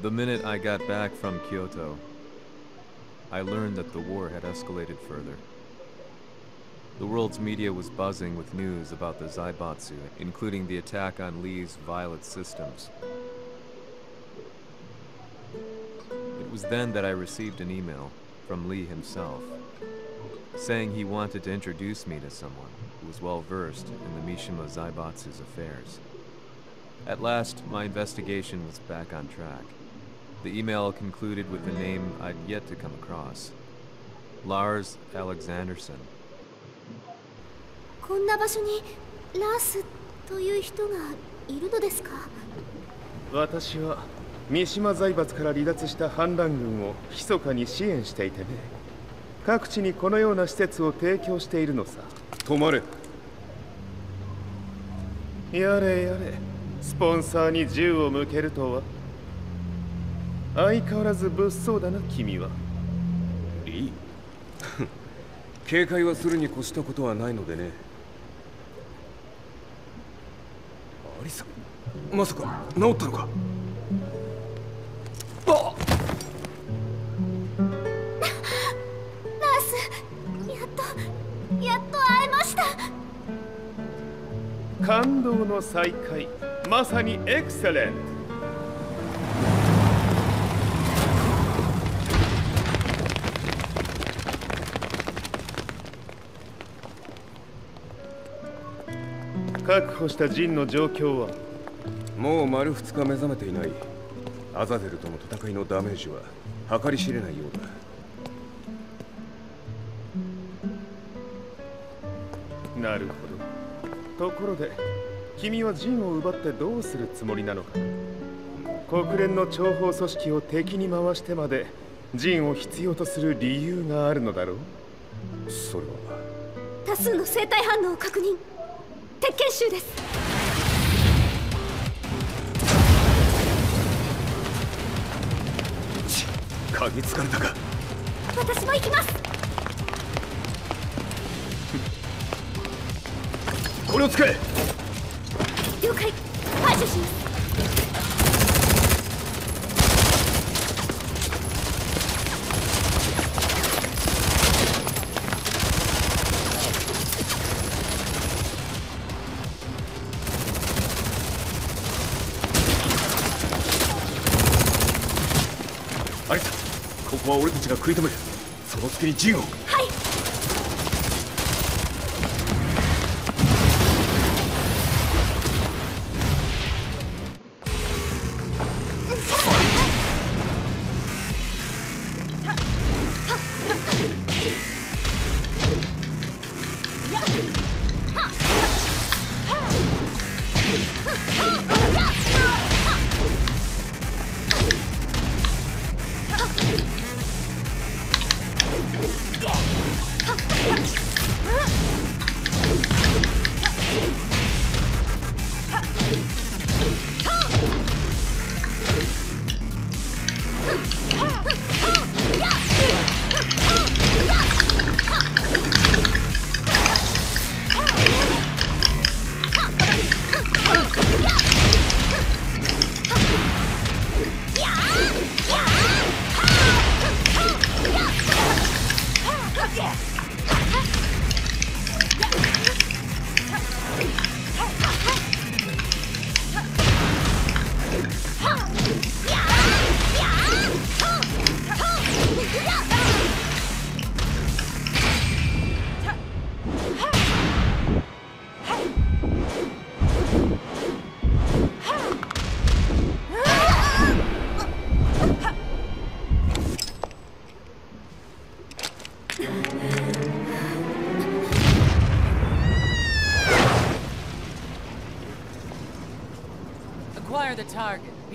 The minute I got back from Kyoto, I learned that the war had escalated further. The world's media was buzzing with news about the Zaibatsu, including the attack on Lee's Violet systems. It was then that I received an email from Lee himself, saying he wanted to introduce me to someone who was well versed in the Mishima Zaibatsu's affairs. At last, my investigation was back on track. The email concluded with a name I'd yet to come across. Lars Alexanderson. こんな場所にラースという人がいるのですか？私は三島財閥から離脱した反乱軍を密かに支援していてね。各地にこのような施設を提供しているのさ。止まれ。やれやれ。スポンサーに銃を向けるとは相変わらず物騒だな君は。いい。警戒はするに越したことはないのでね。アリサまさか治ったのか？あラースやっとやっと会えました。感動の再会。まさにエクセレント確保したジンの状況は？もう丸2日目覚めていない。アザゼルとの戦いのダメージは計り知れないようだ。なるほど。ところで君はジンを奪ってどうするつもりなのか？国連の諜報組織を敵に回してまでジンを必要とする理由があるのだろう？それは。多数の生体反応を確認鉄拳集です。嗅ぎつかれたか私も行きます。これを使え了解。排除しますここは俺たちが食い止める。その隙にジンを。はい「Acquire the target.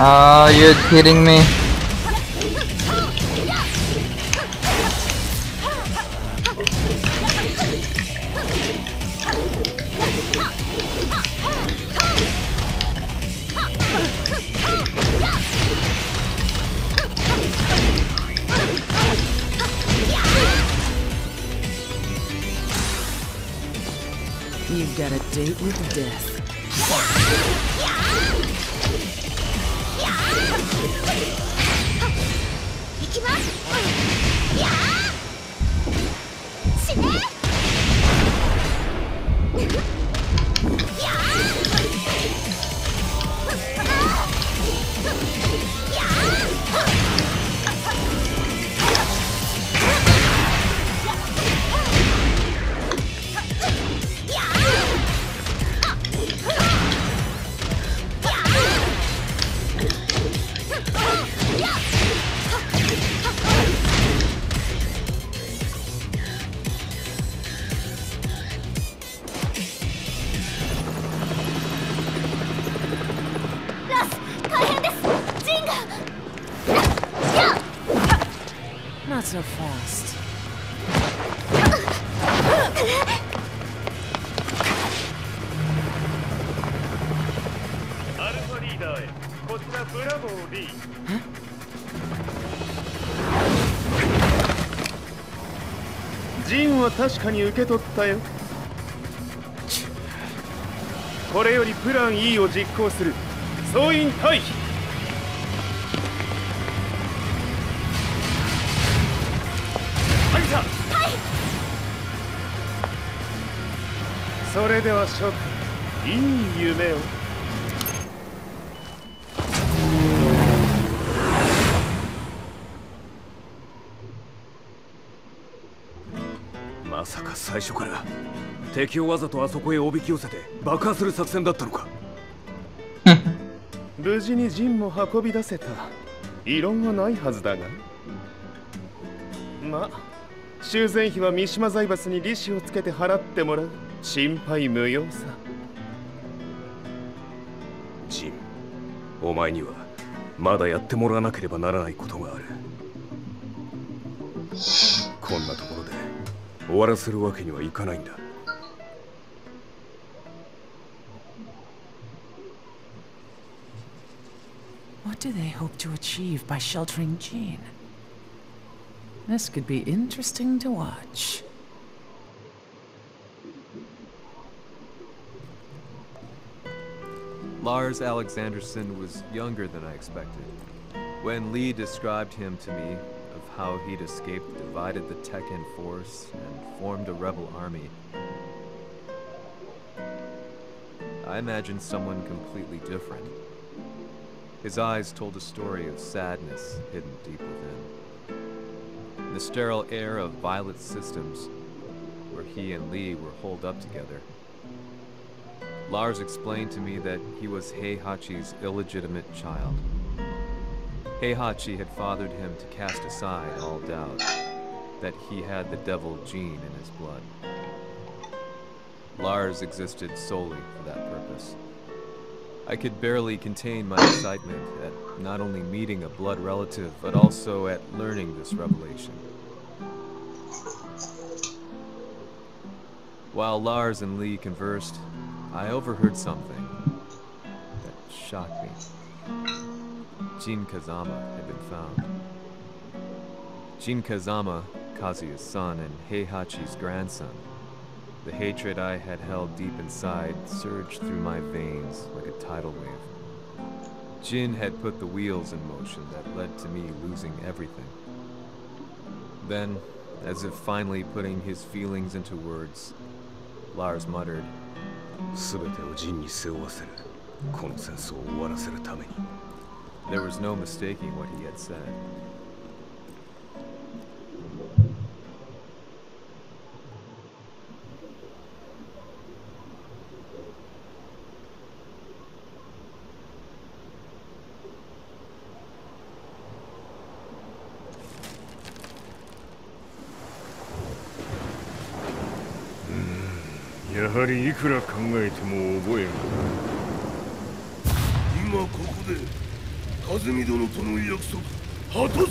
Ah, you're kidding me. So fast. アルファリーダーへこちらブラボー D ジンは確かに受け取ったよ。これよりプラン E を実行する。総員退避それでは諸君いい夢を。まさか最初から敵をわざとあそこへおびき寄せて爆破する作戦だったのか。無事にジンも運び出せた異論はないはずだが。ま修繕費は三島財閥に利子をつけて払ってもらう心配無用さジンお前にはまだやってもらわなければならないことがあるこんなところで終わらせるわけにはいかないんだ What do they hope to achieve by sheltering Jean? This could be interesting to watch. Lars Alexanderson was younger than I expected. When Lee described him to me of how he'd escaped, divided the Tekken force, and formed a rebel army, I imagined someone completely different. His eyes told a story of sadness hidden deep within. The sterile air of Violet Systems, where he and Lee were holed up together. Lars explained to me that he was Heihachi's illegitimate child. Heihachi had fathered him to cast aside all doubt that he had the devil gene in his blood. Lars existed solely for that purpose. I could barely contain my excitement at not only meeting a blood relative, but also at learning this revelation. While Lars and Lee conversed, I overheard something that shocked me. Jin Kazama had been found. Jin Kazama, Kazuya's son and Heihachi's grandson. The hatred I had held deep inside surged through my veins like a tidal wave. Jin had put the wheels in motion that led to me losing everything. Then, as if finally putting his feelings into words, Lars muttered, 全てをジンに背負わせるこの戦争を終わらせるために There was no mistaking what he had said. くら考えても覚えが今ここで風見殿との約束果たそう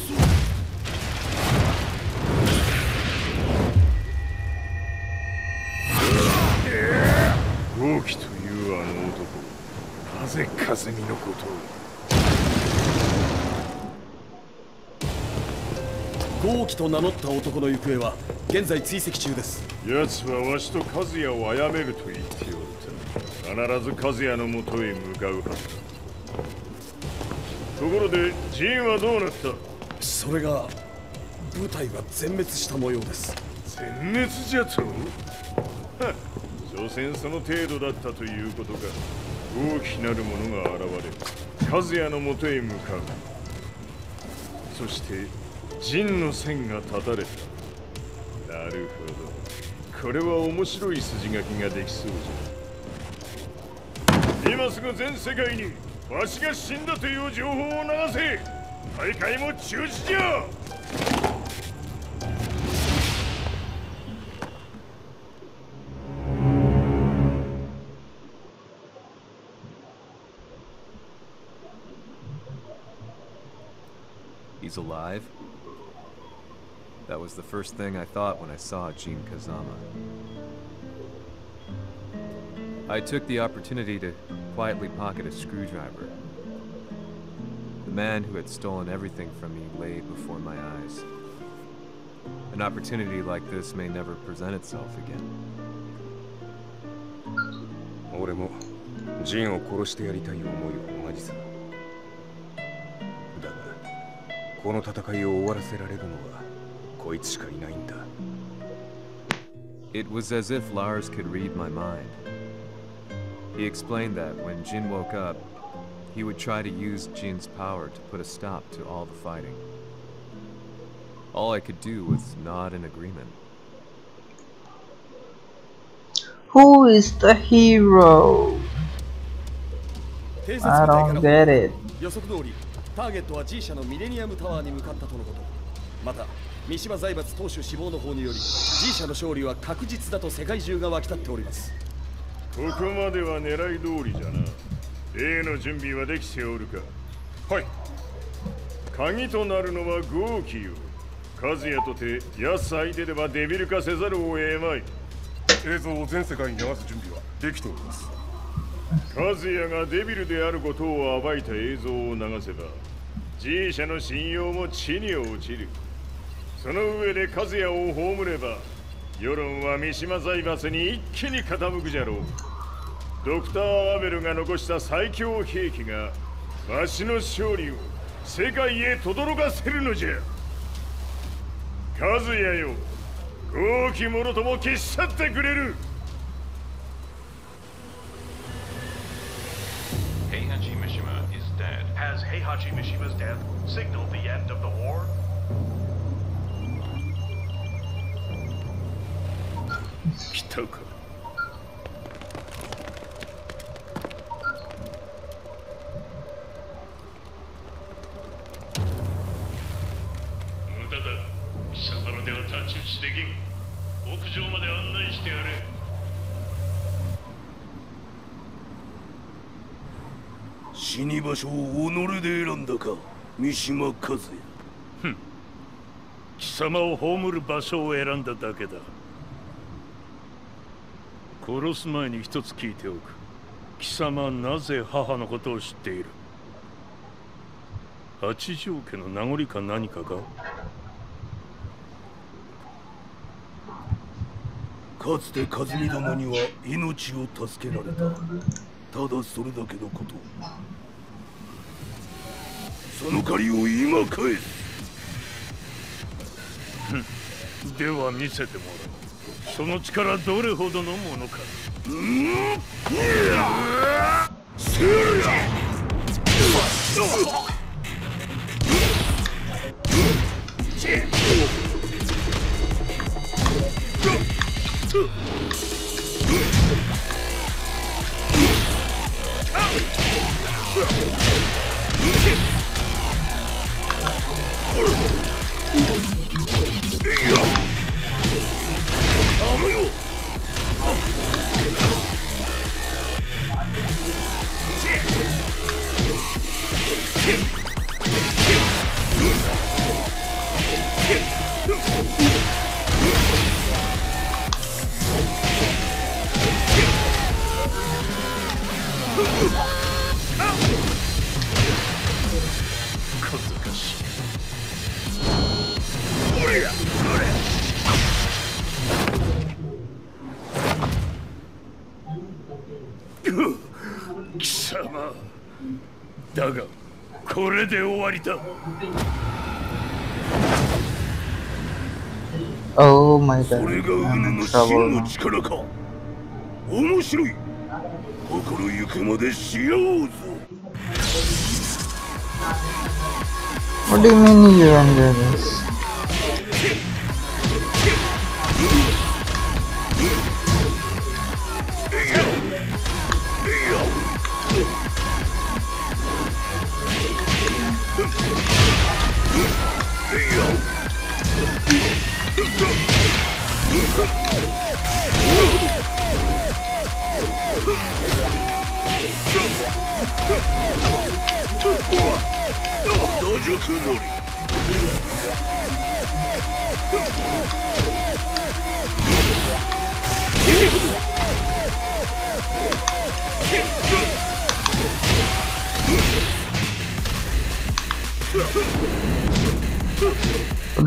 豪輝というあの男。なぜ風見のことを？豪輝と名乗った男の行方は現在追跡中です。奴はわしと和也を殺めると言っておった必ず和也のもとへ向かうはずだ。ところでジンはどうなった？それが部隊は全滅した模様です。全滅じゃと？は 所詮その程度だったということか。大きなる者が現れ和也のもとへ向かう。そして陣の線が断たれた。なるほど。これは面白い筋書きができそうじゃ。今すぐ全世界にわしが死んだという情報を流せ。大会も中止じゃ。He's alive? That was the first thing I thought when I saw Jin Kazama. I took the opportunity to quietly pocket a screwdriver. The man who had stolen everything from me lay before my eyes. An opportunity like this may never present itself again. 俺もジンを殺してやりたい思いは同じさだがこの戦いを終わらせられるのは It was as if Lars could read my mind. He explained that when Jin woke up, he would try to use Jin's power to put a stop to all the fighting. All I could do was nod in agreement. Who is the hero? 偵察部 I 隊か don't ら get it. 予測通りターゲットは G 社のミレニアムタワーに向かったとのことまた三島財閥当主死亡の方により G 社の勝利は確実だと世界中が沸き立っております。ここまでは狙い通りじゃな。例の準備はできておるか。はい。鍵となるのは豪輝よ和也とて安相手ではデビル化せざるを得まい。映像を全世界に流す準備はできております。和也がデビルであることを暴いた映像を流せば G 社の信用も地に落ちるその上で和也を葬れば世論は三島財閥に一気に傾くじゃろうドクター・アベルが残した最強兵器がわしの勝利を世界へ轟かせるのじゃ和也よ豪気者とも消し去ってくれる Heihachi Mishima is dead. Has Heihachi Mishima's death signaled the end of the war? 来たか。無駄だ。貴様らでは太刀打ちできん。屋上まで案内してやれ。死に場所を己で選んだか三島和也。貴様を葬る場所を選んだだけだ殺す前に一つ聞いておく。貴様はなぜ母のことを知っている？八条家の名残か何かかかつて和美殿には命を助けられた。ただそれだけのこと。その借りを今返す。では見せてもらうその力どれほどのものか。やめよ貴様だがこれで終わりだ Oh my そ god. れがヌ in の trouble 真の now. 力か面白い心ゆくまでしようぞ What do you mean you enjoy this? What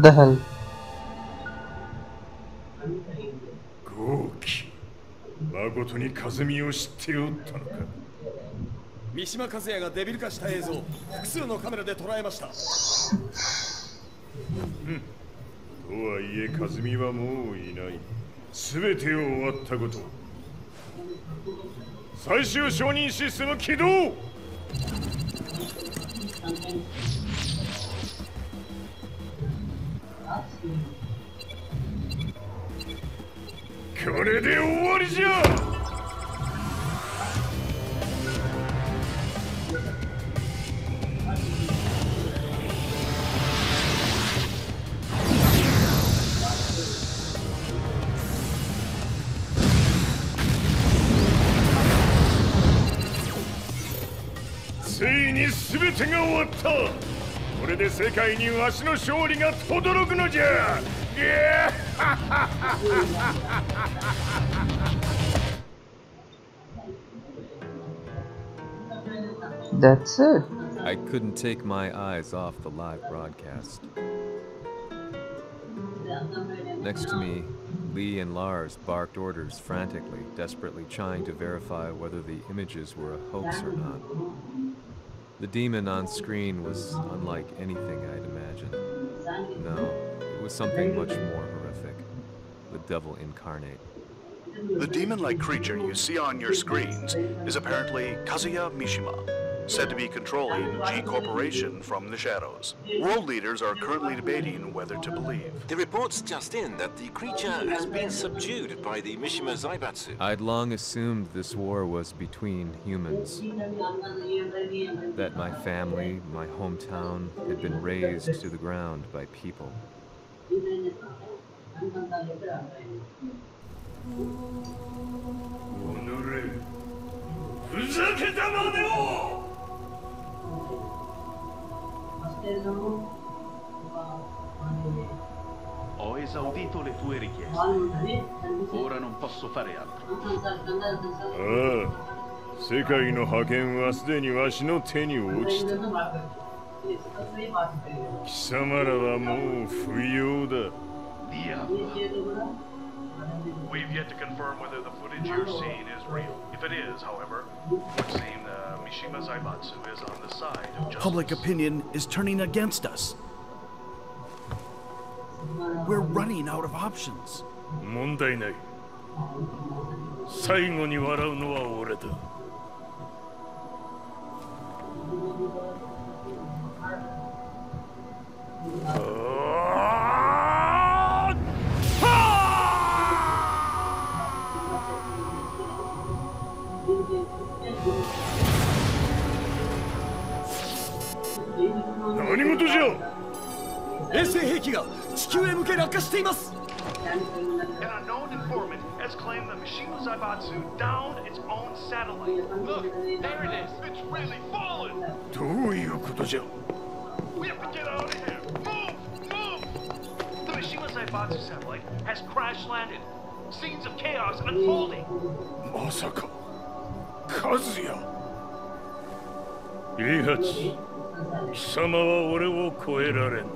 the hell? 豪気誠に風見を知っておったのか三島和也がデビル化した映像複数のカメラで捉えました。とはいえ風見はもういない。全てを終わったこと。最終承認システム起動。これで終わりじゃ。全てが終わったこれで世界にわしの勝利が轟くのじゃいや That's it. I couldn't take my eyes off the live broadcast. Next to me, Lee and Lars barked orders frantically, desperately trying to verify whether the images were a hoax or not. The demon on screen was unlike anything I'd imagined. No, it was something much more horrific. The devil incarnate. The demon-like creature you see on your screens is apparently Kazuya Mishima, said to be controlling G Corporation from the shadows. World leaders are currently debating whether to believe. The reports just in that the creature has been subdued by the Mishima Zaibatsu. I'd long assumed this war was between humans. That my family, my hometown, had been razed to the ground by people. ふざけたまねを Ho esaudito le tue richieste. Ora non posso fare altro. ああ世界の覇権はすでにわしの手に落ちた貴様らはもう不要だ. We've yet to confirm whether the footage you're seeing is real. If it is, however, it would seem the Mishima Zaibatsu is on the side of justice. Public opinion is turning against us. We're running out of options. 問題ない最後に笑うのは俺だ 何事じゃ衛星兵器が地球へ向け落下しています An unknown informant has claimed that Mishima Zaibatsu downed its own satellite. Look, there it is. It's really fallen. どういうことじゃ We have to get out of here. Move! Move! The Mishima Zaibatsu satellite has crash landed. Scenes of chaos unfolding. まさか和也イハチ貴様は俺を超えられん。